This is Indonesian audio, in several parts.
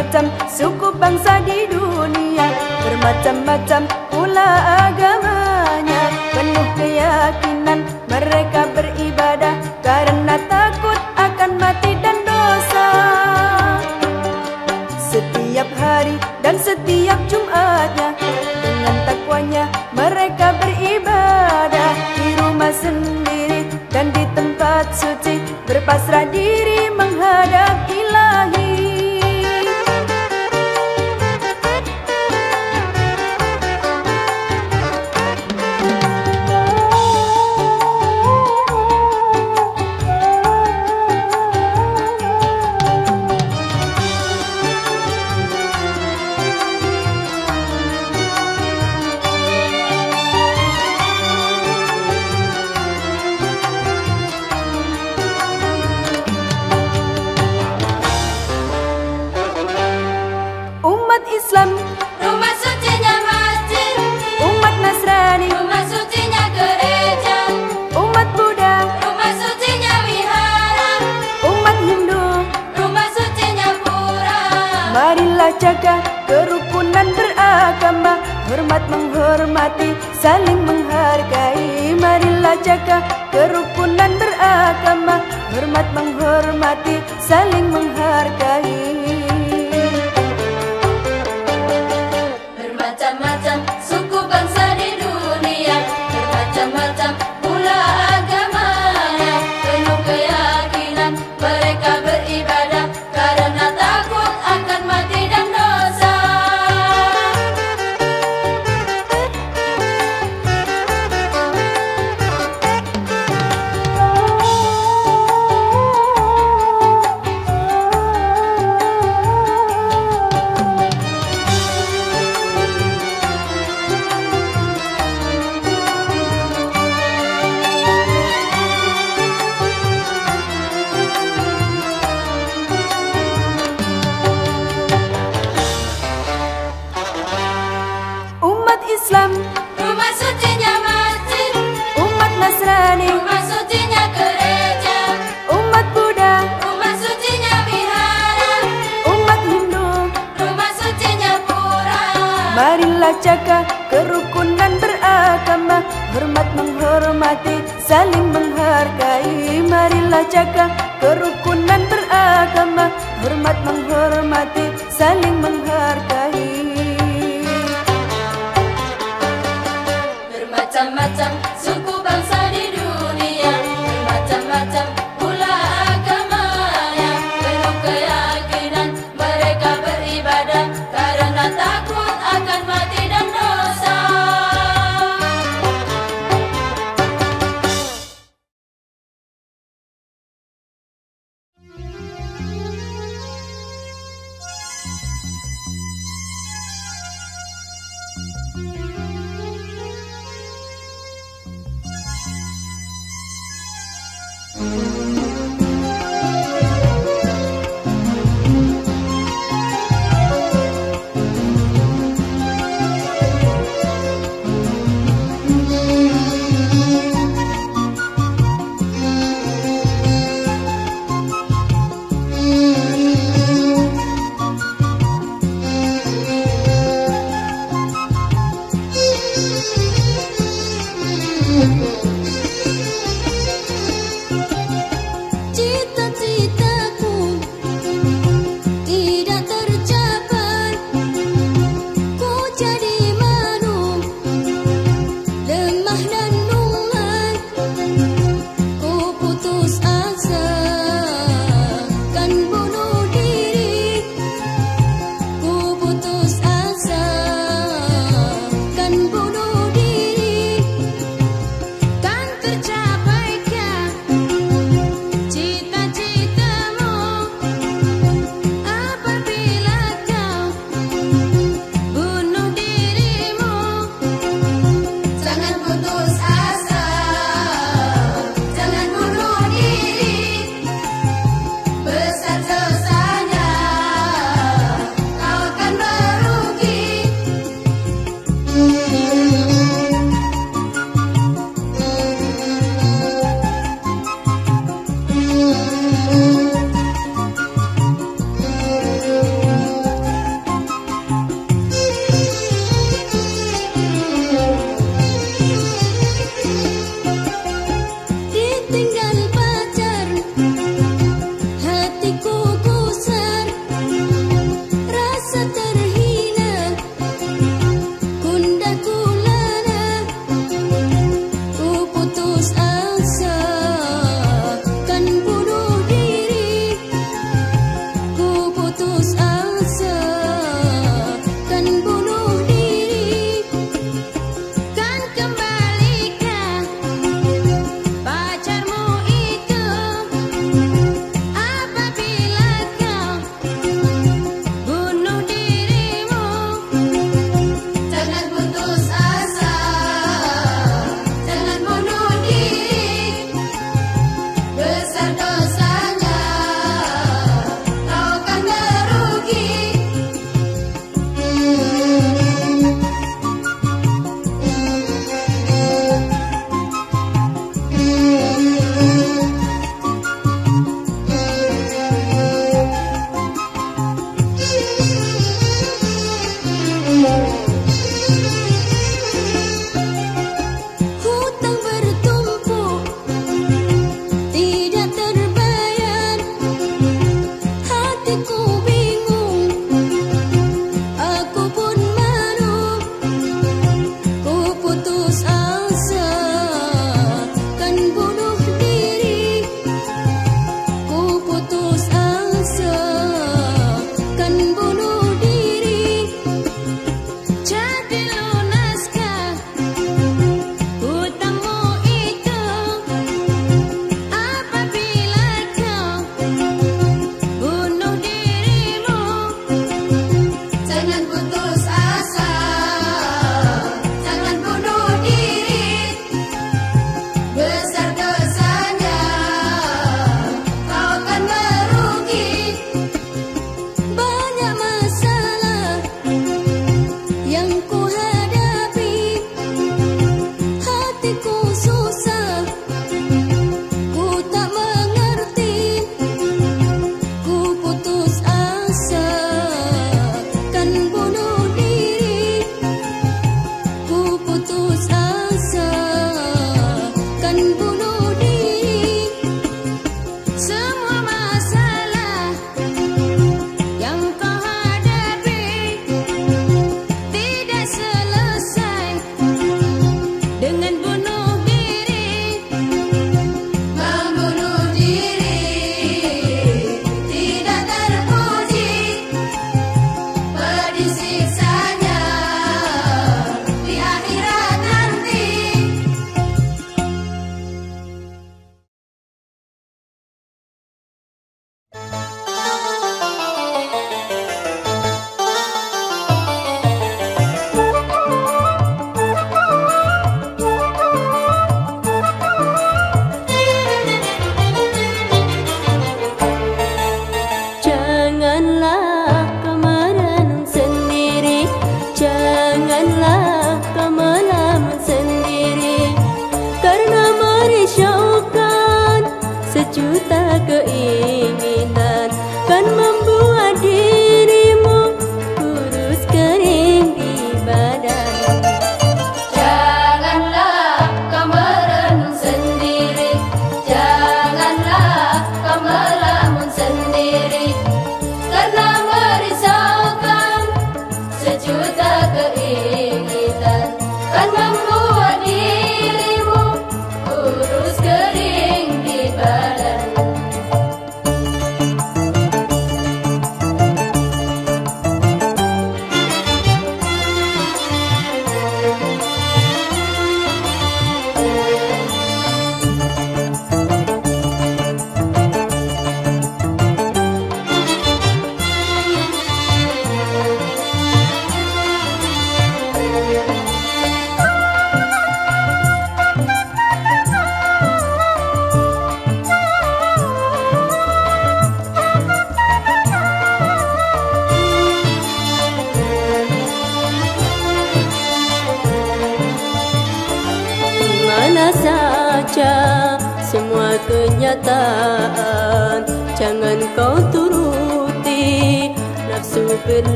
Bermacam-macam suku bangsa di dunia. Bermacam-macam pula agamanya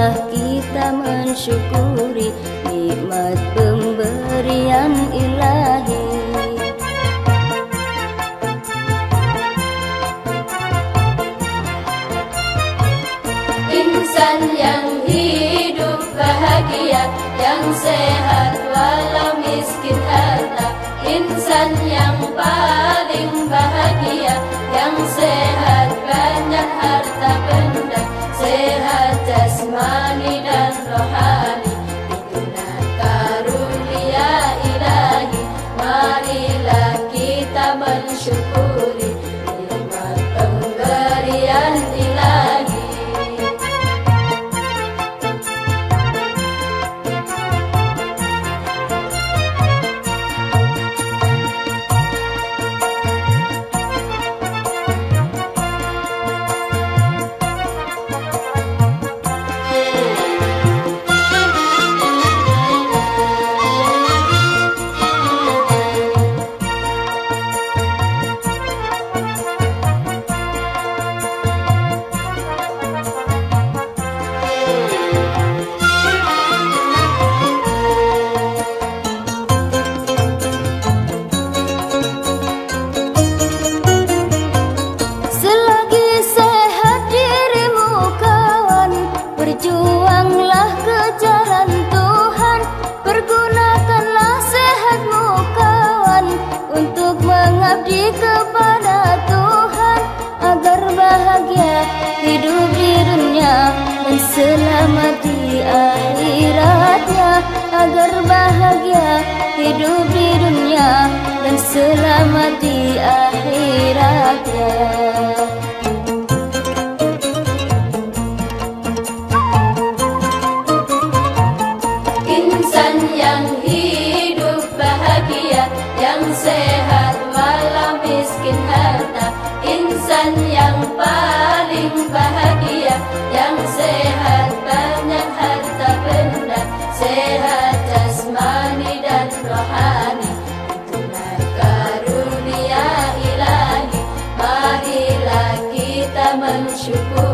marilah kita mensyukuri nikmat pemberian ilahi. Insan yang hidup bahagia yang sehat walau miskin. Insan yang paling bahagia Yang sehat banyak harta benda Sehat jasmani dan rohani hidup di dunia Dan selamat di akhiratnya. Insan yang hidup bahagia Yang sehat walau miskin harta. Insan yang paling bahagia Yang sehat mensyukuri Nikmat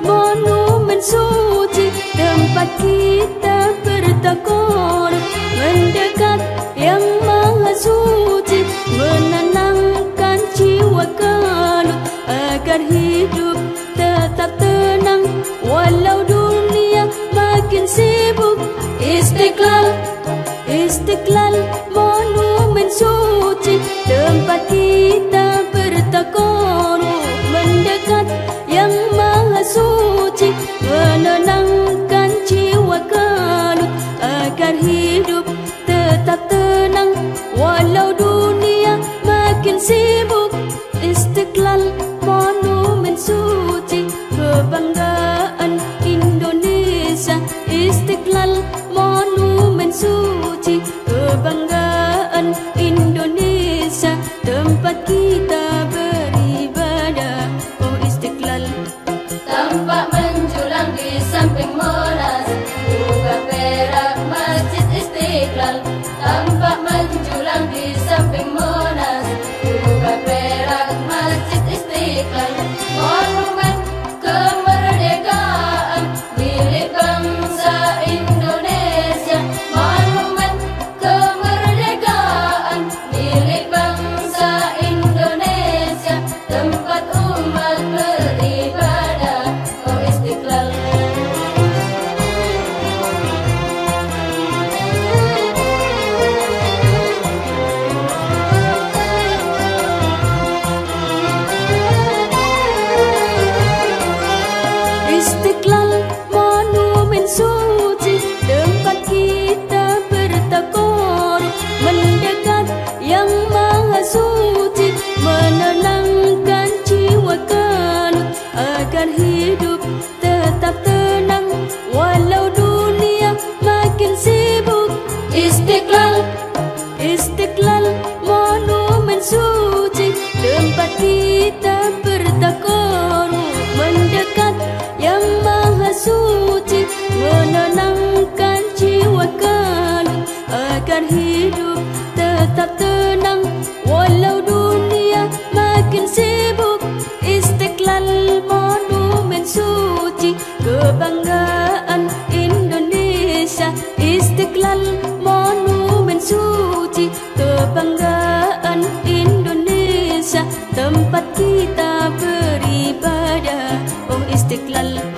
monumen suci tempat kita bertakor mendekat yang maha suci menenangkan jiwa kalut agar hidup tetap tenang walau dunia makin sibuk. Istiqlal istiqlal monumen suci tempat kita bertakor Beragung masjid istiqlal al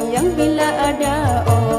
sembahyang bila ada orang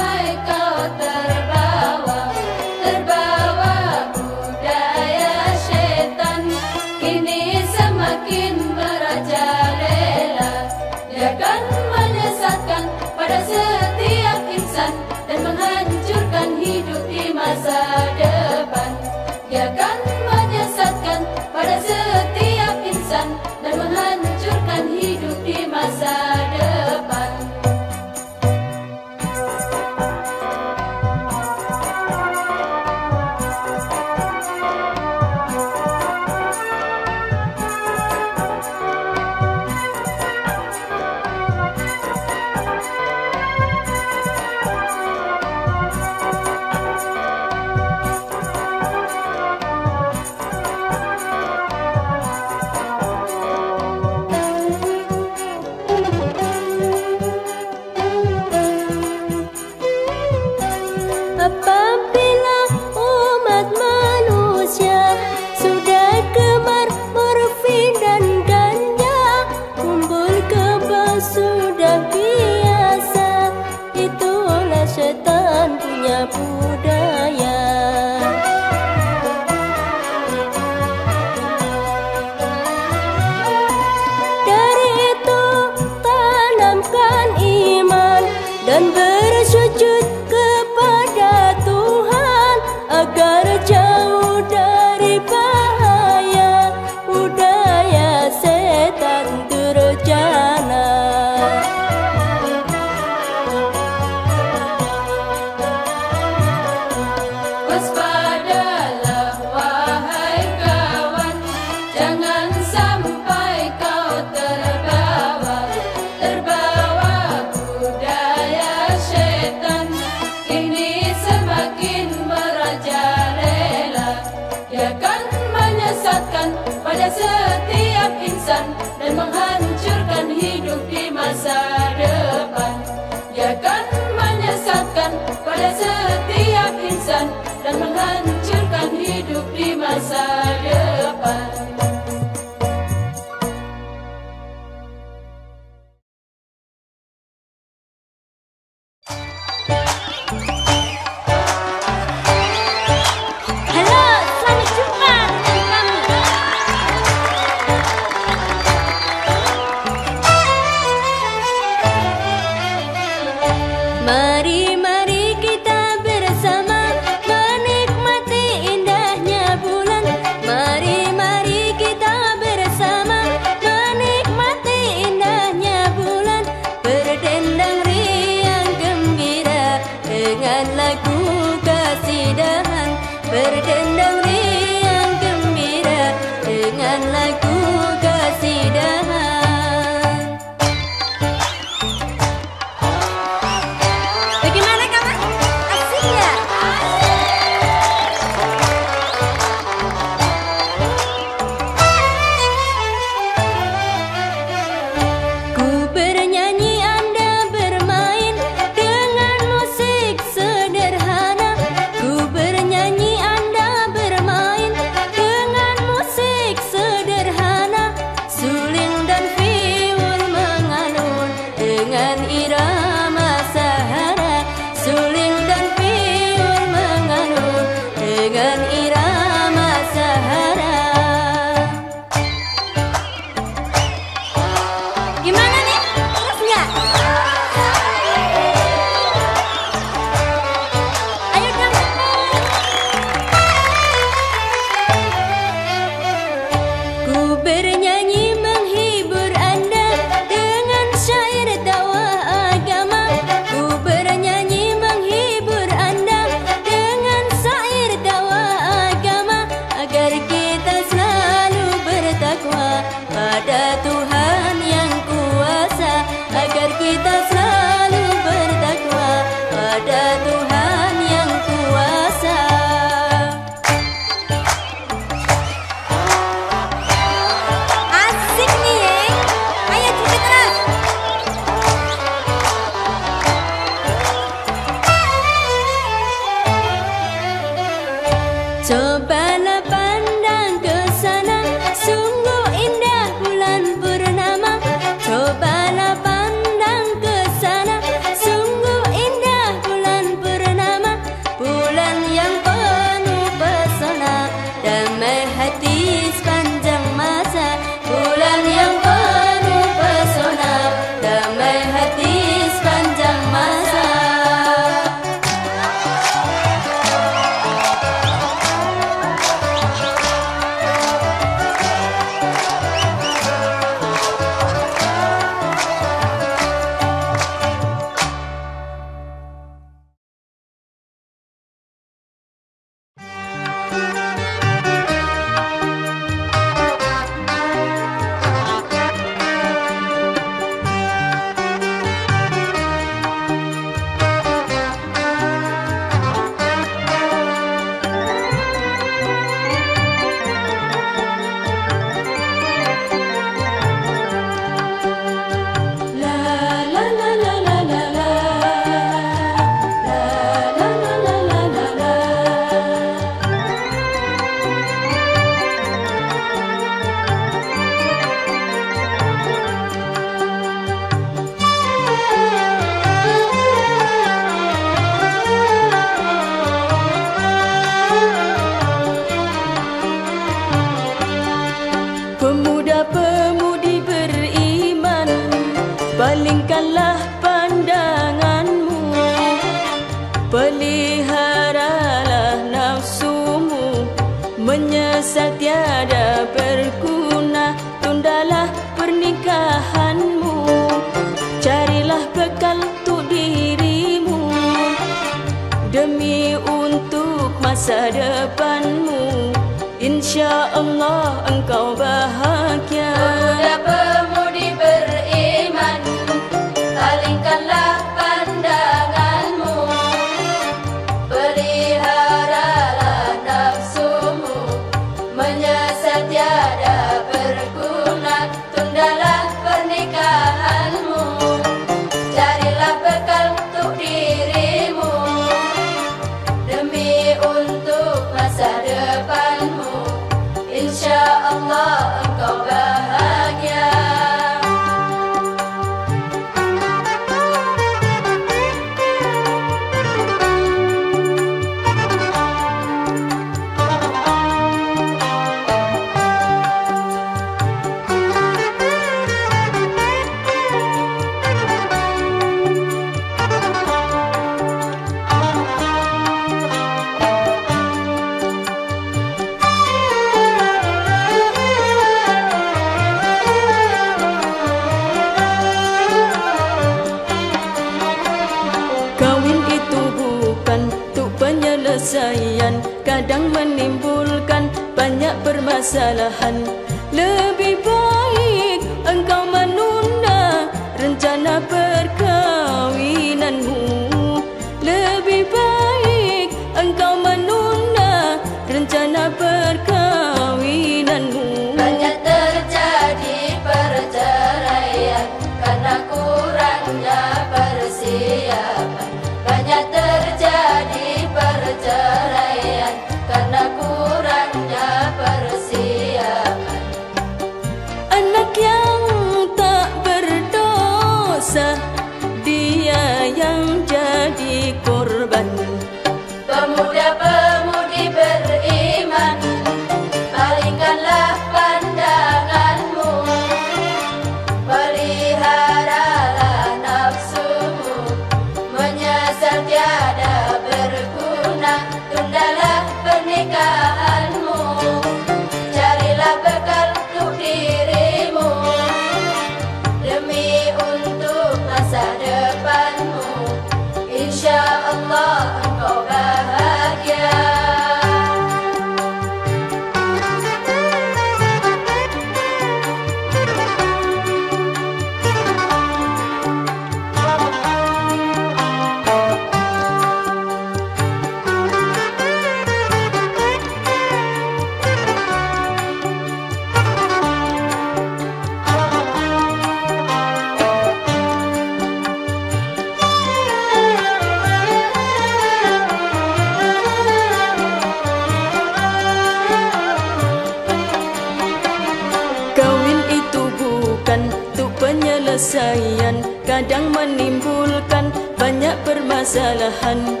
سلحا